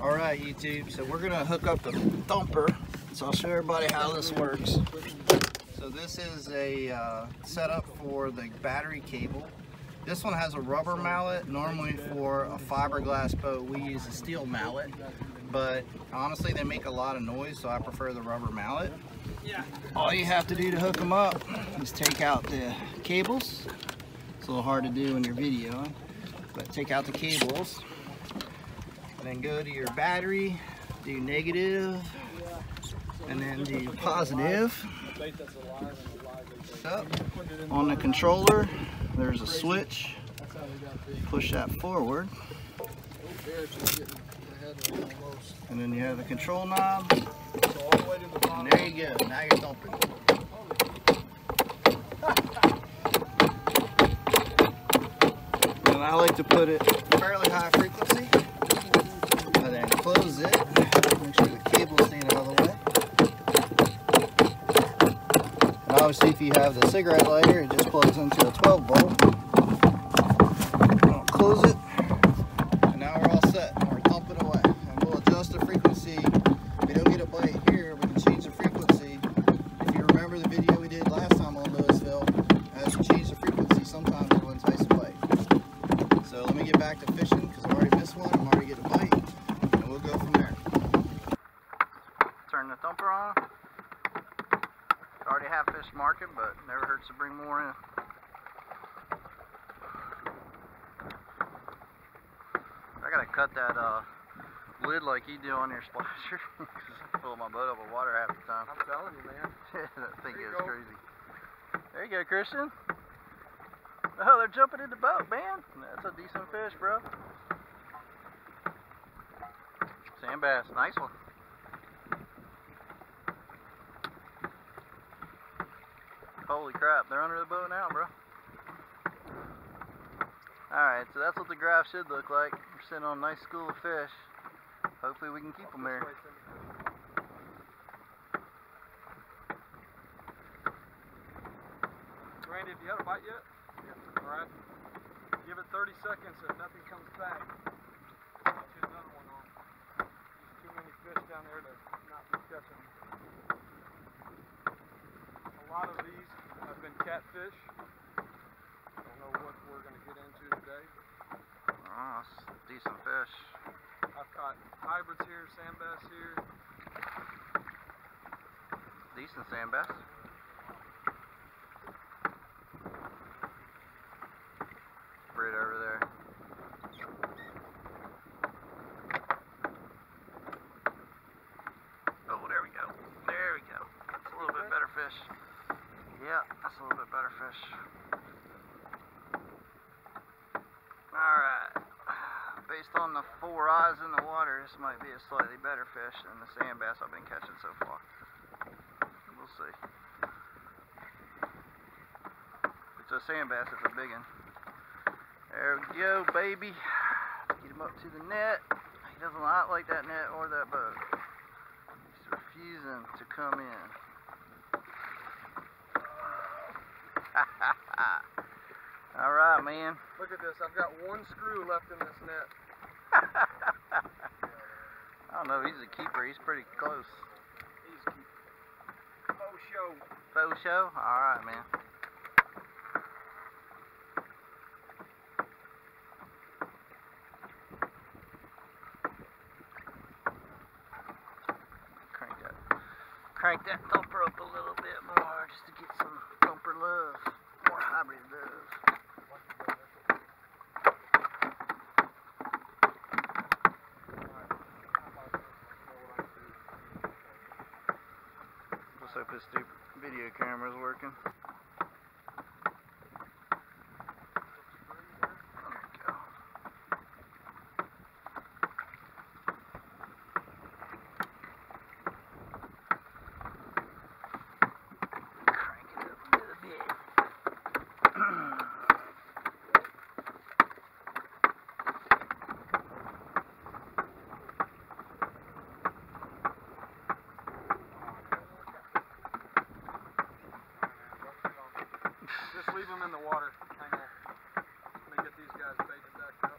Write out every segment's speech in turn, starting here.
All right, YouTube. So we're gonna hook up the thumper. So I'll show everybody how this works. So this is a uh, setup for the battery cable. This one has a rubber mallet. Normally for a fiberglass boat, we use a steel mallet. But honestly, they make a lot of noise, so I prefer the rubber mallet. Yeah. All you have to do to hook them up is take out the cables. It's a little hard to do when you're videoing, but take out the cables and then go to your battery, do negative, and then do positive. On the controller, there's a switch. Push that forward. And then you have the control knob. And there you go. Now you're thumping. I like to put it fairly high frequency. And then close it. Make sure the cable's staying out of the way. And obviously if you have the cigarette lighter, it just plugs into a 12 volt. Close it. And now we're all set. We're thumping away. And we'll adjust the frequency. If we don't get a bite here, we can change the frequency. If you remember the video we did last time on Lewisville, as we change the frequency, sometimes it'll entice a bite. So let me get back to fishing because I already missed one. I'm already getting a bite. And we'll go from there. Turn the thumper on. Already have fish marking, but never hurts to bring more in. I gotta cut that uh, lid like you do on your splasher. I fill my boat up with water half the time. I'm telling you, man. that thing is go. crazy. There you go, Christian. Oh, they're jumping in the boat, man. That's a decent fish, bro. Sand bass, nice one. Holy crap, they're under the boat now, bro. Alright, so that's what the graph should look like. We're sitting on a nice school of fish. Hopefully we can keep them there. Randy, have you had a bite yet? All right. Give it 30 seconds. If nothing comes back, I'll shoot another one on. There's too many fish down there to not be catching. A lot of these have been catfish. I don't know what we're going to get into today. Oh, that's decent fish. I've caught hybrids here, sand bass here. Decent sand bass. Right over there. Oh, there we go. There we go. That's a little bit better fish. Yeah, that's a little bit better fish. Alright. Based on the four eyes in the water, this might be a slightly better fish than the sand bass I've been catching so far. We'll see. It's a sand bass, it's a big one. There we go, baby. Get him up to the net. He does not like that net or that boat. He's refusing to come in. Man. Look at this. I've got one screw left in this net. I don't know. He's a keeper. He's pretty close. He's faux show. Faux show? All right, man. Crank that, crank that thumper up a little bit more just to get some thumper love, more hybrid love. Let's hope this stupid video is working. leave them in the water. Let me get these guys baited back up.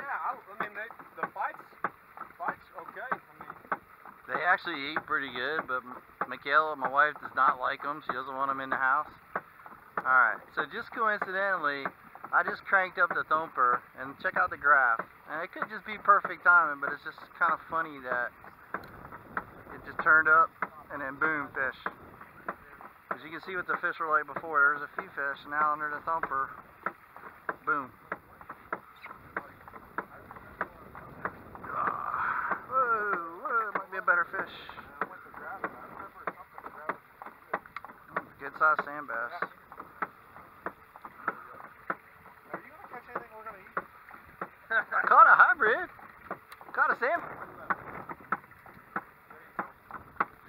Yeah, I, I mean, they, the okay. I mean, they actually eat pretty good, but Michaela, my wife, does not like them. She doesn't want them in the house. Alright, so just coincidentally, I just cranked up the thumper, and check out the graph. And it could just be perfect timing, but it's just kind of funny that it just turned up and then boom, fish. As you can see what the fish were like before, there's a few fish now under the thumper. Boom. Ah, Whoa, whoa, might be a better fish. Good sized sand bass. Are you gonna catch anything we're gonna eat? I caught a hybrid. Caught a salmon.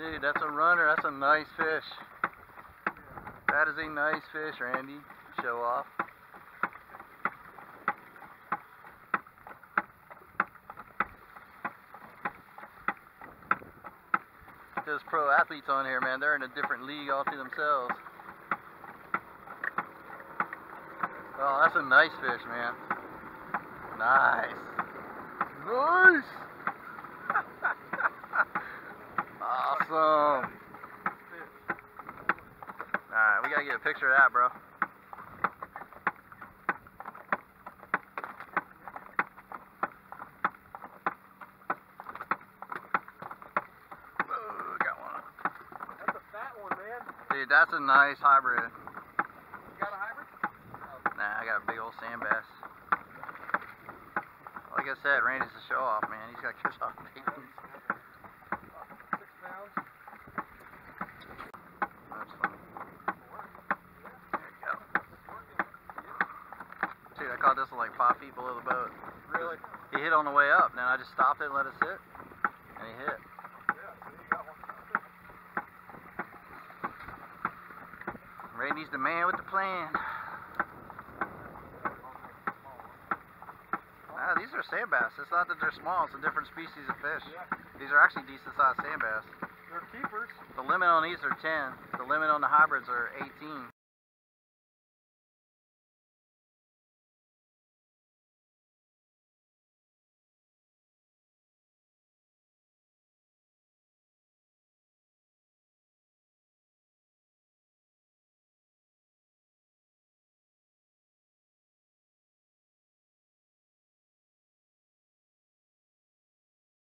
Dude, that's a runner. That's a nice fish. That is a nice fish, Randy. Show off. Those pro athletes on here, man, they're in a different league all to themselves. Oh, that's a nice fish, man. Nice. Nice. Awesome. Alright, we gotta get a picture of that, bro. Ooh, got one. That's a fat one, man. Dude, that's a nice hybrid. You got a hybrid? Nah, I got a big old sand bass. Like I said, Randy's a show off, man. He's got fish off big ones. Six pounds. That's funny. There you go. Dude, I caught this one like five feet below the boat. Really? He hit on the way up, then I just stopped it and let it sit. And he hit. Yeah, so you got one. Randy's the man with the plan. Ah, these are sand bass. It's not that they're small, it's a different species of fish. These are actually decent sized sand bass. They're keepers. The limit on these are 10. The limit on the hybrids are 18.